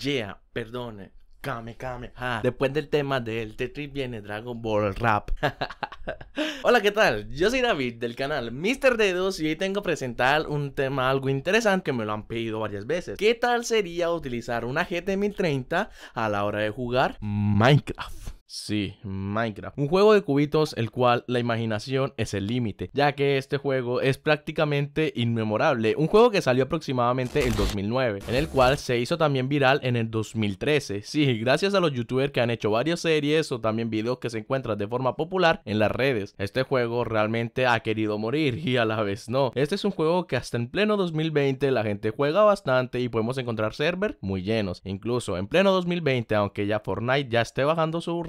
Yeah, perdone. Kame, kame, ja. Después del tema del Tetris viene Dragon Ball Rap. Hola, ¿qué tal? Yo soy David del canal Mr. Dedos y hoy tengo que presentar un tema algo interesante que me lo han pedido varias veces. ¿Qué tal sería utilizar una GT 1030 a la hora de jugar Minecraft? Sí, Minecraft. Un juego de cubitos el cual la imaginación es el límite, ya que este juego es prácticamente inmemorable. Un juego que salió aproximadamente el 2009, en el cual se hizo también viral en el 2013. Sí, gracias a los youtubers que han hecho varias series o también videos que se encuentran de forma popular en las redes. Este juego realmente ha querido morir y a la vez no. Este es un juego que hasta en pleno 2020 la gente juega bastante y podemos encontrar servers muy llenos. Incluso en pleno 2020, aunque ya Fortnite ya esté bajando su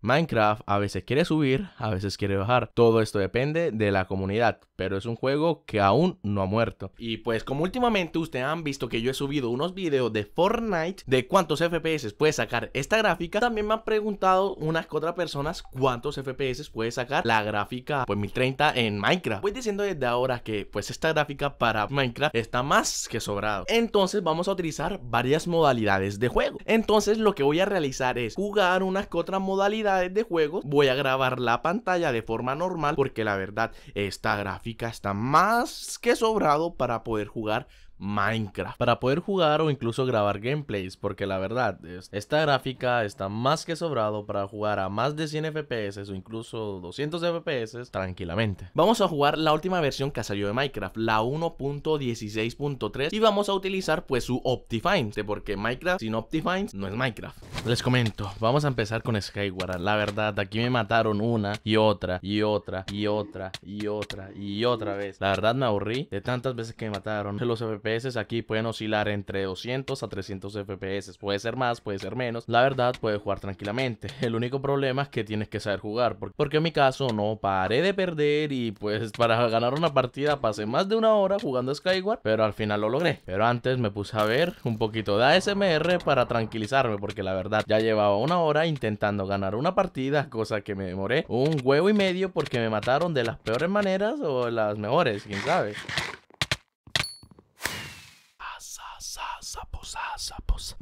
Minecraft a veces quiere subir, a veces quiere bajar. Todo esto depende de la comunidad, pero es un juego que aún no ha muerto. Y pues como últimamente ustedes han visto que yo he subido unos videos de Fortnite de cuántos FPS puede sacar esta gráfica, también me han preguntado unas que otras personas cuántos FPS puede sacar la gráfica pues 1030 en Minecraft. Voy diciendo desde ahora que pues esta gráfica para Minecraft está más que sobrado. Entonces vamos a utilizar varias modalidades de juego. Entonces lo que voy a realizar es jugar unas que otras modalidades de juego. Voy a grabar la pantalla de forma normal porque la verdad esta gráfica está más que sobrado para poder jugar Minecraft para poder jugar o incluso grabar gameplays porque la verdad esta gráfica está más que sobrado para jugar a más de 100 FPS o incluso 200 FPS tranquilamente. Vamos a jugar la última versión que salió de Minecraft, la 1.16.3 y vamos a utilizar pues su Optifine, porque Minecraft sin Optifine no es Minecraft. Les comento, vamos a empezar con Skyward, la verdad aquí me mataron una y otra y otra y otra y otra y otra vez. La verdad me aburrí de tantas veces que me mataron los FPS aquí pueden oscilar entre 200 a 300 FPS. Puede ser más, puede ser menos. La verdad, puede jugar tranquilamente. El único problema es que tienes que saber jugar. Porque en mi caso no paré de perder y pues para ganar una partida pasé más de una hora jugando Skyward. Pero al final lo logré. Pero antes me puse a ver un poquito de ASMR para tranquilizarme. Porque la verdad ya llevaba una hora intentando ganar una partida. Cosa que me demoré un huevo y medio porque me mataron de las peores maneras o las mejores. Quién sabe.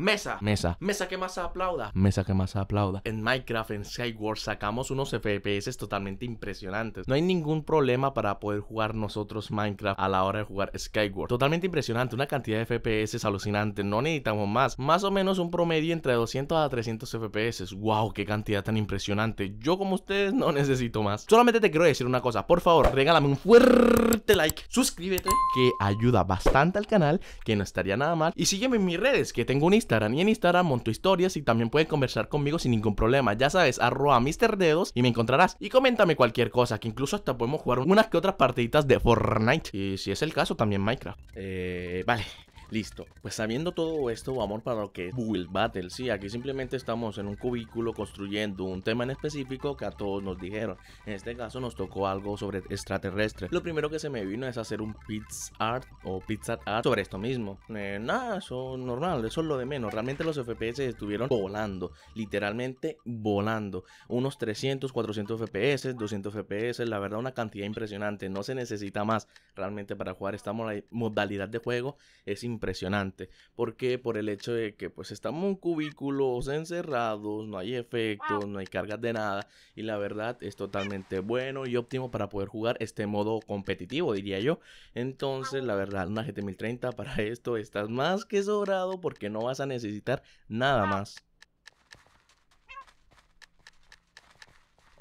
Mesa. Mesa. Mesa que más aplauda. Mesa que más aplauda. En Minecraft, en Skyward, sacamos unos FPS totalmente impresionantes. No hay ningún problema para poder jugar nosotros Minecraft a la hora de jugar Skyward. Totalmente impresionante. Una cantidad de FPS alucinante. No necesitamos más. Más o menos un promedio entre 200 a 300 FPS. Wow, qué cantidad tan impresionante. Yo como ustedes no necesito más. Solamente te quiero decir una cosa. Por favor, regálame un fuerte like. Suscríbete, que ayuda bastante al canal, que no estaría nada mal. Y sígueme en mis redes, que tengo un Instagram. Y en Instagram monto historias y también puedes conversar conmigo sin ningún problema. Ya sabes, arroba Dedos y me encontrarás. Y coméntame cualquier cosa, que incluso hasta podemos jugar unas que otras partiditas de Fortnite. Y si es el caso, también Minecraft. Eh, vale. Listo. Pues sabiendo todo esto, vamos para lo que es Build Battle. Sí, aquí simplemente estamos en un cubículo construyendo un tema en específico que a todos nos dijeron. En este caso nos tocó algo sobre extraterrestre. Lo primero que se me vino es hacer un pizza art o pizza art sobre esto mismo. Eh, nada, eso normal, eso es lo de menos. Realmente los FPS estuvieron volando, literalmente volando. Unos 300, 400 FPS, 200 FPS, la verdad una cantidad impresionante. No se necesita más realmente para jugar esta modalidad de juego. Es impresionante impresionante. porque Por el hecho de que pues estamos en cubículos encerrados, no hay efectos, no hay cargas de nada. Y la verdad es totalmente bueno y óptimo para poder jugar este modo competitivo, diría yo. Entonces, la verdad, una GT 1030 para esto estás más que sobrado porque no vas a necesitar nada más.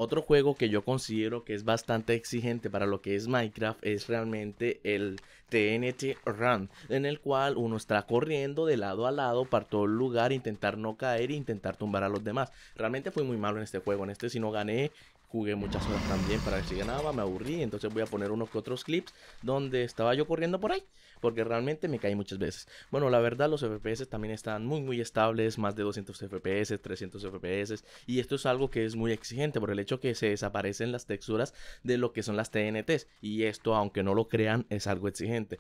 Otro juego que yo considero que es bastante exigente para lo que es Minecraft es realmente el TNT Run, en el cual uno está corriendo de lado a lado para todo el lugar, intentar no caer e intentar tumbar a los demás. Realmente fui muy malo en este juego, en este si no gané jugué muchas horas también para ver si ganaba, me aburrí, entonces voy a poner unos que otros clips donde estaba yo corriendo por ahí, porque realmente me caí muchas veces. Bueno, la verdad los FPS también están muy muy estables, más de 200 FPS, 300 FPS, y esto es algo que es muy exigente por el hecho que se desaparecen las texturas de lo que son las TNTs, y esto aunque no lo crean es algo exigente.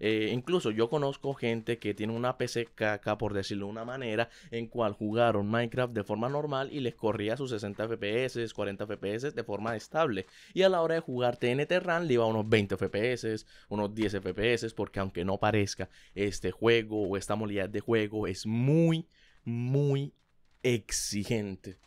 Eh, incluso yo conozco gente que tiene una PC caca, por decirlo de una manera, en cual jugaron Minecraft de forma normal y les corría sus 60 FPS, 40 FPS de forma estable. Y a la hora de jugar TNT Run le iba a unos 20 FPS, unos 10 FPS, porque aunque no parezca, este juego o esta modalidad de juego es muy muy exigente.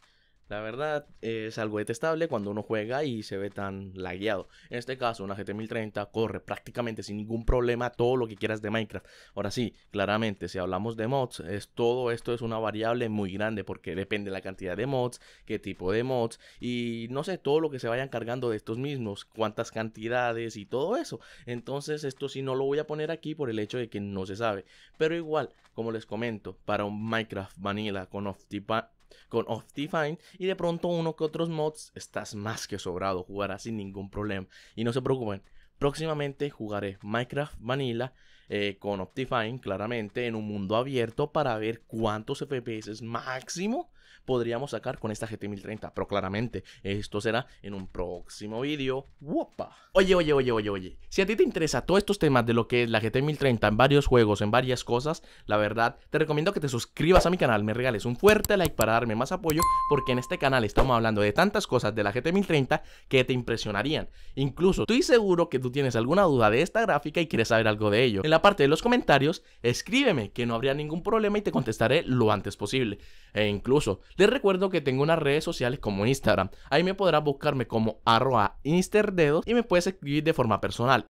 La verdad es algo detestable cuando uno juega y se ve tan lagueado. En este caso, una GT 1030 corre prácticamente sin ningún problema todo lo que quieras de Minecraft. Ahora sí, claramente, si hablamos de mods, es, todo esto es una variable muy grande porque depende de la cantidad de mods, qué tipo de mods y no sé, todo lo que se vayan cargando de estos mismos, cuántas cantidades y todo eso. Entonces, esto sí no lo voy a poner aquí por el hecho de que no se sabe. Pero igual, como les comento, para un Minecraft Vanilla con Optipa con Optifine y de pronto uno que otros mods estás más que sobrado, jugarás sin ningún problema. Y no se preocupen, próximamente jugaré Minecraft Vanilla eh, con Optifine claramente en un mundo abierto para ver cuántos FPS máximo podríamos sacar con esta GT 1030. Pero claramente, esto será en un próximo vídeo. Oye, oye, oye, oye, oye. Si a ti te interesa todos estos temas de lo que es la GT 1030 en varios juegos, en varias cosas, la verdad, te recomiendo que te suscribas a mi canal, me regales un fuerte like para darme más apoyo, porque en este canal estamos hablando de tantas cosas de la GT 1030 que te impresionarían. Incluso, estoy seguro que tú tienes alguna duda de esta gráfica y quieres saber algo de ello. En la parte de los comentarios, escríbeme que no habría ningún problema y te contestaré lo antes posible. E incluso, les recuerdo que tengo unas redes sociales como Instagram. Ahí me podrás buscarme como arroba insterdedos y me puedes escribir de forma personal.